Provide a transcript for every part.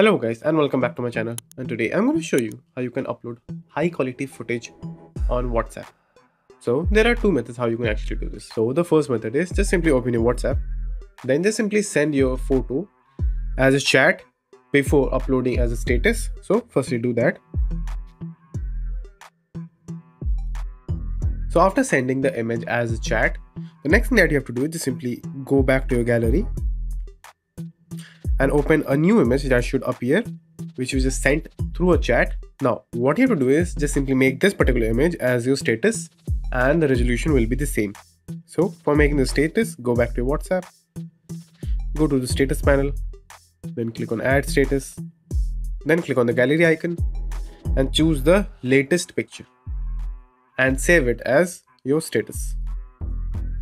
Hello guys and welcome back to my channel and today I'm going to show you how you can upload high quality footage on WhatsApp. So there are two methods how you can actually do this. So the first method is just simply open your WhatsApp then just simply send your photo as a chat before uploading as a status. So firstly do that. So after sending the image as a chat, the next thing that you have to do is just simply go back to your gallery and open a new image that should appear which you just sent through a chat. Now what you have to do is just simply make this particular image as your status and the resolution will be the same. So for making the status, go back to WhatsApp, go to the status panel, then click on add status, then click on the gallery icon and choose the latest picture and save it as your status.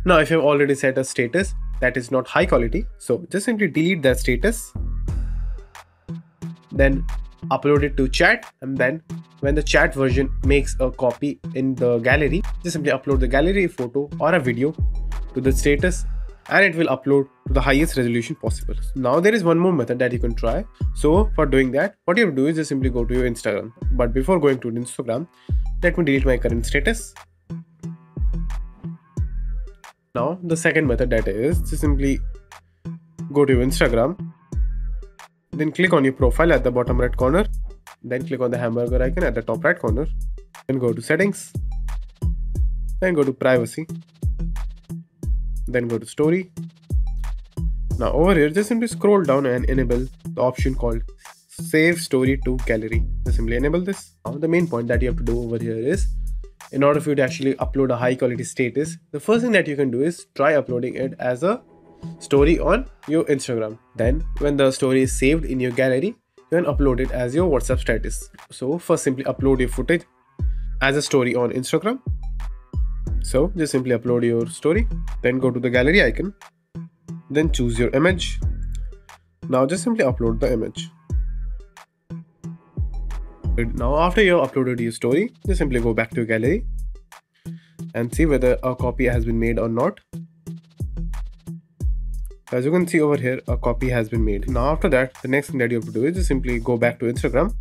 Now if you have already set a status, that is not high quality so just simply delete that status then upload it to chat and then when the chat version makes a copy in the gallery just simply upload the gallery photo or a video to the status and it will upload to the highest resolution possible. Now there is one more method that you can try. So for doing that, what you have to do is just simply go to your Instagram. But before going to Instagram, let me delete my current status now the second method that is to simply go to Instagram, then click on your profile at the bottom right corner, then click on the hamburger icon at the top right corner, then go to settings, then go to privacy, then go to story. Now over here just simply scroll down and enable the option called save story to gallery. Just simply enable this. Now the main point that you have to do over here is in order for you to actually upload a high quality status, the first thing that you can do is try uploading it as a story on your Instagram. Then when the story is saved in your gallery, you can upload it as your WhatsApp status. So first simply upload your footage as a story on Instagram. So just simply upload your story, then go to the gallery icon, then choose your image. Now just simply upload the image. Now after you have uploaded your story, just simply go back to your gallery and see whether a copy has been made or not. As you can see over here, a copy has been made. Now after that, the next thing that you have to do is just simply go back to Instagram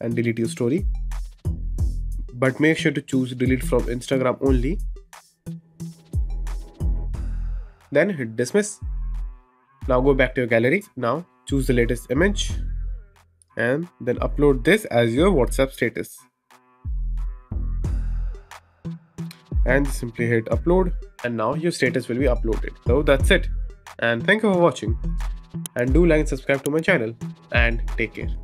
and delete your story. But make sure to choose delete from Instagram only. Then hit dismiss. Now go back to your gallery. Now choose the latest image and then upload this as your WhatsApp status. And simply hit upload and now your status will be uploaded. So that's it. And thank you for watching. And do like and subscribe to my channel and take care.